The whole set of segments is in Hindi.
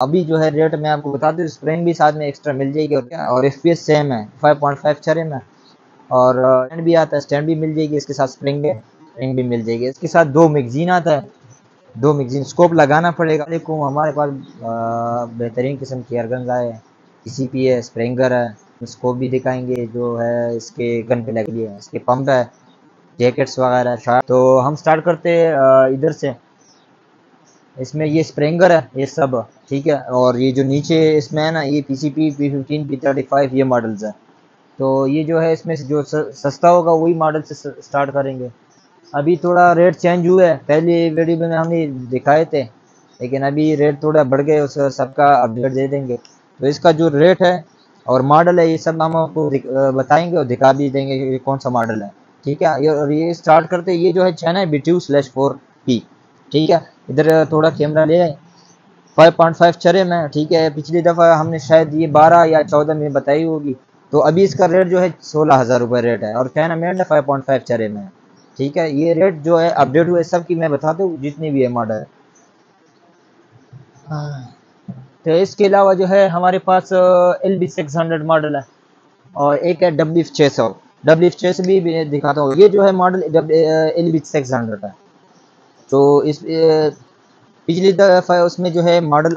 अभी जो है रेट मैं आपको बता दूँ स्प्रिंग भी साथ में एक्स्ट्रा मिल जाएगी और क्या, और एफपीएस सेम है 5.5 पॉइंट फाइव चरे में। और स्टैंड भी आता है स्टैंड भी मिल जाएगी इसके साथ स्प्रिंग है स्प्रिंग भी मिल जाएगी। इसके साथ दो मैगजीन आता है, दो मैगजीन स्कोप लगाना पड़ेगा। देखो, हमारे पास बेहतरीन किस्म की एयरगन आए सी पी है स्प्रिंगर है स्कोप भी दिखाएँगे, जो है इसके गन पे लगी है इसके पंप है जैकेट्स वगैरह तो हम स्टार्ट करते इधर से। इसमें ये स्प्रेंगर है, ये सब, ठीक है? और ये जो नीचे इसमें है ना, ये P C P P fifteen P thirty five ये मॉडल्स है। तो ये जो है इसमें जो सस्ता होगा, वही मॉडल से स्टार्ट करेंगे। अभी थोड़ा रेट चेंज हुआ है। पहले वीडियो में हमने दिखाए थे, लेकिन अभी रेट थोड़ा बढ़ गए, उस सबका अपडेट दे देंगे। तो इसका जो रेट है और मॉडल है, ये सब हम आपको बताएँगे और दिखा भी देंगे ये कौन सा मॉडल है। ठीक है? और ये स्टार्ट करते, ये जो है चैन है B two slash four P ठीक है? इधर थोड़ा कैमरा ले आए। फाइव पॉइंट फाइव चरे में ठीक है? पिछली दफ़ा हमने शायद ये बारह या चौदह में बताई होगी। तो अभी इसका रेट जो है सोलह हज़ार रुपये रेट है। और चाइना मेड है फाइव पॉइंट फाइव चरे में। ठीक है? ये रेट जो है अपडेट हुए सब की मैं बता दूँ जितनी भी है। मॉडल तो इसके अलावा जो है हमारे पास L B six hundred model है। और एक है डब्ल्यू छः सौ डब्ल्यू छः सौ भी दिखाता हूँ। ये जो है model L B six hundred है। तो इस पिछली दफ़ा उसमें जो है मॉडल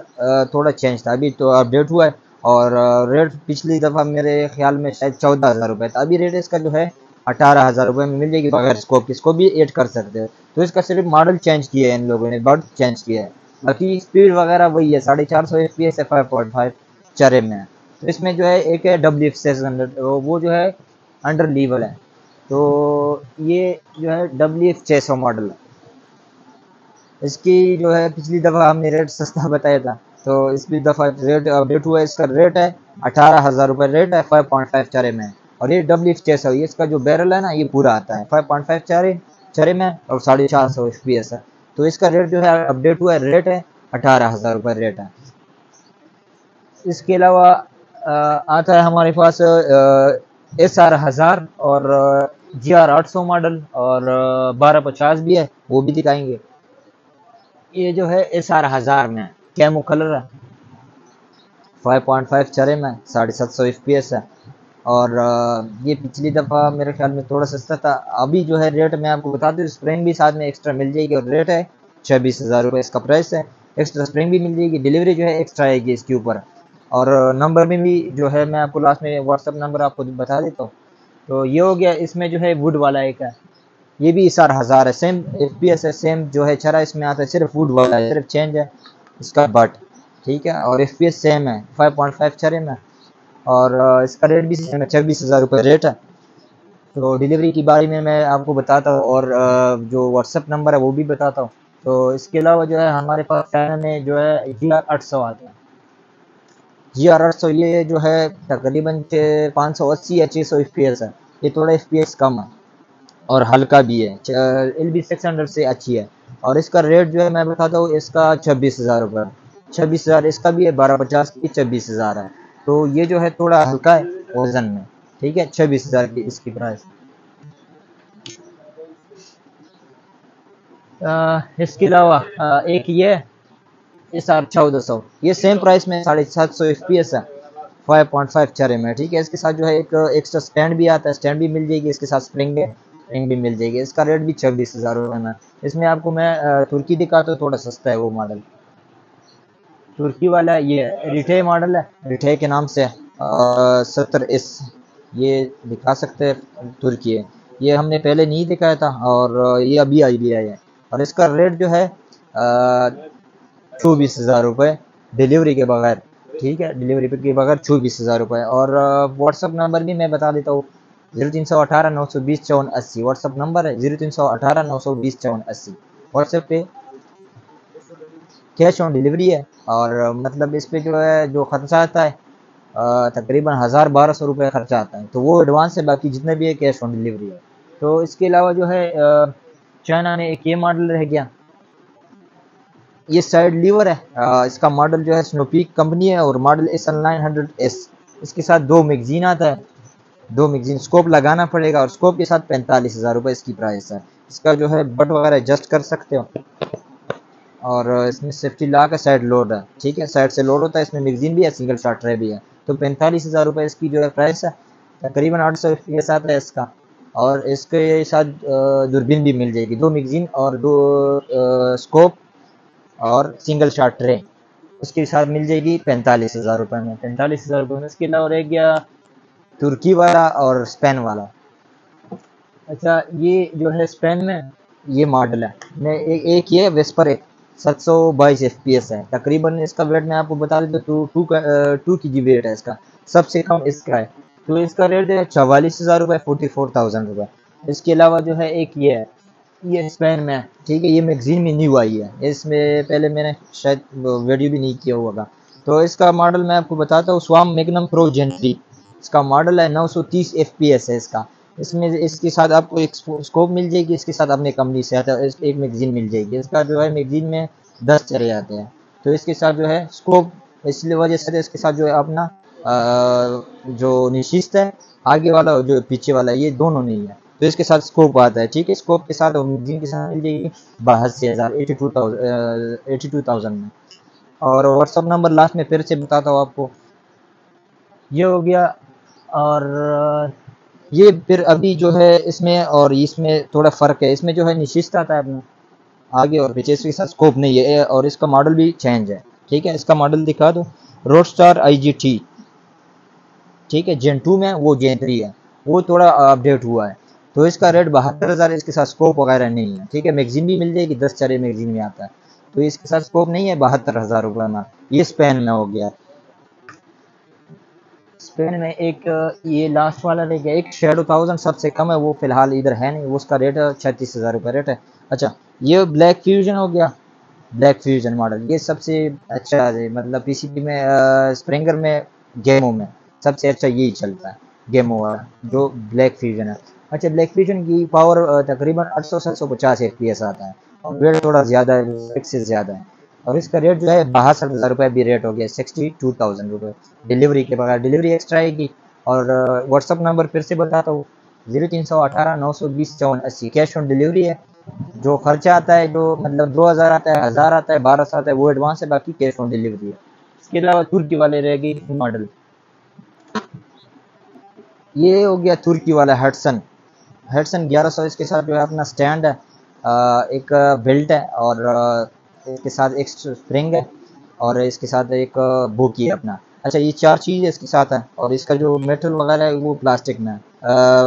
थोड़ा चेंज था। अभी तो अपडेट हुआ है और रेट पिछली दफ़ा मेरे ख्याल में शायद चौदह हज़ार रुपये था। अभी रेट इसका जो है अठारह हज़ार रुपये में मिल जाएगी। बगैर स्कोप इसको भी ऐड कर सकते हैं। तो इसका सिर्फ़ मॉडल चेंज किया है इन लोगों ने बर्ड चेंज किया है। बाकी स्पीड वगैरह वही है, साढ़े चार सौ एफ़ पी एस है फाइव पॉइंट फाइव चरे में तो इसमें जो है एक है डब्ल्यू एफ़ सिक्स हंड्रेड वो जो है अंडर लीवल है। तो ये जो है डब्ल्यू एफ़ छः सौ मॉडल है। इसकी जो है, पिछली दफ़ा हमने रेट सस्ता बताया था। तो इस भी दफ़ा रेट अपडेट हुआ है, इसका रेट है अठारह हज़ार रुपये रेट है फाइव पॉइंट फाइव चारे में। और ये डब्ल्यू छः सौ ये इसका जो बैरल है ना, ये पूरा आता है। फाइव पॉइंट फाइव चारे, चरे में और साढ़े चार सौ एफ़ पी एस है। तो इसका रेट जो है अपडेट हुआ है रेट है अठारह हज़ार रुपये रेट है। इसके अलावा आता है हमारे पास एस आर हज़ार और जी आर आठ सौ मॉडल और बारह पचास भी है, वो भी दिखाएँगे। ये जो है एस आर हज़ार में कैमो कलर है? फाइव पॉइंट फाइव चरे में, साढ़े सात सौ एफ़ पी एस है। और ये पिछली दफ़ा मेरे ख्याल में थोड़ा सस्ता था। अभी जो है रेट मैं आपको बता दूँ स्प्रिंग भी साथ में एक्स्ट्रा मिल जाएगी और रेट है छब्बीस हज़ार रुपये इसका प्राइस है। एक्स्ट्रा स्प्रिंग भी मिल जाएगी डिलीवरी जो है एक्स्ट्रा आएगी इसके ऊपर। और नंबर में भी जो है मैं आपको लास्ट में व्हाट्सअप नंबर आपको बता देता हूँ। तो ये हो गया इसमें जो है वुड वाला एक है। ये भी सार हज़ार है। सेम एफ़ पी एस है सेम जो है चरा इसमें आता है, सिर्फ़ वुड वाला है, सिर्फ़ चेंज है इसका बट ठीक है? और एफ़ पी एस सेम है फाइव पॉइंट फाइव चरे में। और इसका रेट भी सेम है, छब्बीस हज़ार रुपये रेट है। तो डिलीवरी की बारे में मैं आपको बताता हूँ और जो व्हाट्सअप नंबर है वो भी बताता हूँ। तो इसके अलावा जो है हमारे पास चाइना में जो है जी आर आठ सौ आता है। जी आर आठ सौ, ये जो है तकरीबन पाँच सौ अस्सी या छः सौ एफ़ पी एस है। ये थोड़ा एफ़ पी एस कम है। और हल्का भी है। एल बी सिक्स हंड्रेड से अच्छी है। और इसका रेट जो है, मैं बताता हूँ, इसका छब्बीस हज़ार रुपये। छब्बीस हज़ार, इसका भी है, बारह पचास की छब्बीस हज़ार है। तो ये जो है, थोड़ा हल्का है वज़न में। ठीक है? छब्बीस हज़ार की इसकी प्राइस इसके अलावा एक ये एस आर चौदह सौ। ये सेम प्राइस में साढ़े सात सौ एफ़ पी एस है। फाइव पॉइंट फाइव चरे में। ठीक है? इसके साथ जो है, एक एक्स्ट्रा स्टैंड भी आता है। स्टैंड भी मिल जाएगी इसके साथ स्प्रिंग स्प्रिंग भी मिल जाएगी। इसका रेट भी छब्बीस हज़ार रुपये में इसमें आपको मैं तुर्की दिखाता हूँ थोड़ा सस्ता है वो मॉडल तुर्की वाला ये रिठे मॉडल है। रिठे के नाम से सत्तर एस ये दिखा सकते हैं तुर्की है। ये हमने पहले नहीं दिखाया था और ये अभी आई भी है। और इसका रेट जो है चौबीस हज़ार रुपये डिलीवरी के बगैर। ठीक है डिलीवरी के बगैर चौबीस हज़ार रुपये और व्हाट्सअप नंबर भी मैं बता देता हूँ। ज़ीरो तीन सौ अठारह नौ सौ बीस चौवन अस्सी। व्हाट्सअप नंबर है ज़ीरो तीन सौ अठारह नौ सौ बीस चौवन अस्सी। व्हाट्सएप पे कैश ऑन डिलीवरी है और मतलब इस पर जो है, जो खर्चा आता है तकरीबन हज़ार बारह सौ रुपये खर्चा आता है। तो वो एडवांस है, बाकी जितने भी है कैश ऑन डिलीवरी है। तो इसके अलावा जो है चाइना में एक ये मॉडल रह गया। ये साइड लीवर है। इसका मॉडल जो है स्नोपीक कंपनी है और model S L nine hundred S इसके साथ दो मैगजीन आता है। दो मैगजीन स्कोप लगाना पड़ेगा और स्कोप के साथ पैंतालीस हज़ार रुपये इसकी प्राइस है। इसका जो है बट वगैरह एडजस्ट कर सकते हो। और इसमें सेफ्टी ला का साइड लोड है ठीक है? साइड से लोड होता है इसमें मैगजीन भी है सिंगल शॉट ट्रे भी है। तो पैंतालीस हज़ार रुपये इसकी जो है प्राइस है तकरीबन आठ सौ एफ़ आता है इसका। और इसके साथ दूरबीन भी मिल जाएगी। दो मैगजीन और दो आ, स्कोप और सिंगल शॉट ट्रे उसके साथ मिल जाएगी पैंतालीस हज़ार रुपये में। पैंतालीस हज़ार रुपये में इसके अलावा रह गया तुर्की वाला और स्पेन वाला। अच्छा ये जो है स्पेन में? ये मॉडल है। मैं ए, एक ये वेस्पर एक सात सौ बाईस एफ़ पी एस है। तकरीबन इसका वेट मैं आपको बता दें तो टू टू का टू की जी वेट है इसका। सबसे कम इसका है। तो इसका रेट है चवालीस हज़ार रुपये फोर्टी फोर थाउज़ेंड रुपये इसके अलावा जो है एक ये है ये स्पेन में ठीक है ये मैगजीन में न्यू आई है। इसमें पहले मैंने शायद वीडियो भी नहीं किया हुआ था तो इसका मॉडल मैं आपको बताता हूँ स्वाम मैगनम प्रो जेंट्री इसका मॉडल है 930 एफपीएस है इसका। इसमें इसके साथ आपको एक स्कोप मिल जाएगी, इसके साथ अपने कंपनी से आता है एक मैगजीन मिल जाएगी। इसका जो है मैगजीन में दस चले जाते हैं। तो इसके साथ जो है स्कोप इसलिए वजह से इसके साथ जो है अपना जो निशिस्त है, आगे वाला और जो पीछे वाला, ये दोनों नहीं है। तो इसके साथ स्कोप आता है, ठीक है? स्कोप के साथ मैगजीन के साथ मिल जाएगी बहसी हज़ार एटी टू में। और व्हाट्सअप नंबर लास्ट में फिर से बताता हूँ आपको। ये हो गया और ये फिर अभी जो है इसमें और इसमें थोड़ा फ़र्क है। इसमें जो है निशिस्त आता है अपना, आगे और पीछे, इसके साथ स्कोप नहीं है। और इसका मॉडल भी चेंज है। ठीक है? इसका मॉडल दिखा दो। Road star I G T ठीक है? जेन टू में वो जेन थ्री है। वो थोड़ा अपडेट हुआ है। तो इसका रेट बहत्तर हज़ार इसके साथ स्कोप वगैरह नहीं है। ठीक है? मैगजीन भी मिल जाएगी। दस चारे मैगजीन में आता है। तो इसके साथ स्कोप नहीं है। बहत्तर हज़ार रुपये में ये स्पेन में हो गया। स्पेन में एक, ये लास्ट वाला रह गया, एक शेडो थाउज़ेंड सबसे कम है, वो फ़िलहाल इधर है नहीं, उसका रेट छत्तीस हज़ार रुपये रेट है। अच्छा ये ब्लैक फ्यूजन हो गया। ब्लैक फ्यूजन मॉडल ये सबसे अच्छा है मतलब पीसीबी में स्प्रिंगर में गेमों में, सबसे अच्छा यही चलता है गेमो वाला, जो ब्लैक फ्यूजन है। अच्छा ब्लैक फ्यूजन की पावर तकरीबन आठ सौ, सात सौ पचास आता है, और रेट थोड़ा ज़्यादा है से ज़्यादा है। और इसका रेट जो है, बासठ हज़ार रुपये भी रेट हो गया सिक्सटी टू थाउज़ेंड रुपये डिलीवरी के बगैर डिलीवरी एक्स्ट्रा आएगी। और व्हाट्सअप नंबर फिर से बताता हूँ, ज़ीरो तीन सौ अठारह नौ सौ बीस चौवन अस्सी। कैश ऑन डिलीवरी है। जो खर्चा आता है, जो मतलब दो हज़ार आता है, हज़ार आता है, बारह सौ आता है, वो एडवांस है, बाकी कैश ऑन डिलीवरी है। इसके अलावा तुर्की वाले रहेगी मॉडल ये हो गया तुर्की वाला हेडसन हेडसन ग्यारह सौ इसके साथ जो है, अपना स्टैंड है एक बेल्ट है और इसके साथ एक स्प्रिंग है और इसके साथ एक बोकी है अपना। अच्छा ये चार चीज़ इसके साथ है और इसका जो मेटल वगैरह है वो प्लास्टिक में है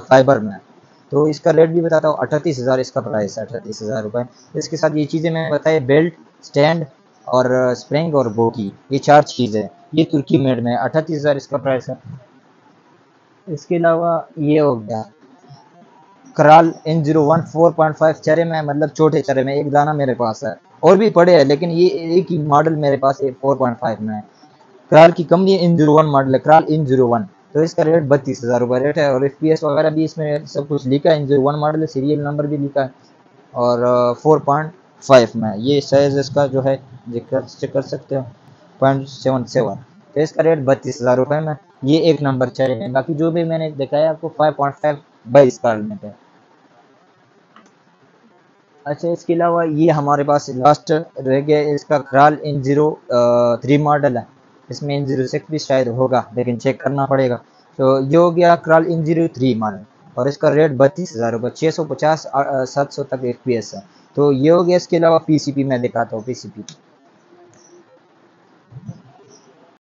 फाइबर में तो इसका रेट भी बताता हूँ, अठतीस हज़ार इसका प्राइस है, अठतीस हज़ार रुपये इसके साथ ये चीज़ें मैं बताए बेल्ट स्टैंड और स्प्रिंग और बोकी। ये चार चीज़ है। ये तुर्की मेड में अठतीस हज़ार इसका प्राइस है। इसके अलावा ये हो गया Kral N zero one four point five चरे में मतलब छोटे चरे में, एक दाना मेरे पास है। और भी पड़े हैं, लेकिन ये एक ही मॉडल मेरे पास है फोर पॉइंट फाइव में। है कराल की company N zero one model है कराल इन ज़ीरो वन तो इसका रेट बत्तीस हज़ार रुपये रेट है, और एफ़ पी एस वगैरह भी इसमें सब कुछ लिखा है N zero one model serial number भी लिखा है, और फोर पॉइंट फाइव में ये साइज़ इसका जो है चेक कर सकते हो पॉइंट सेवन सेवन तो इसका रेट बत्तीस हज़ार रुपये में ये एक नंबर चाहिए। बाकी जो भी मैंने दिखाया आपको फाइव पॉइंट फाइव बाईस का में पे अच्छा इसके अलावा ये हमारे पास लास्ट रह गया इसका Kral N zero three model है। इसमें इन ज़ीरो सिक्स भी शायद होगा, लेकिन चेक करना पड़ेगा। तो ये हो गया Kral N zero three model और इसका रेट बत्तीस हज़ार रुपये छः सौ पचास सात सौ तक एफ़ है। तो ये हो गया, इसके अलावा पी सी पी मैं दिखाता हूँ पी सी पी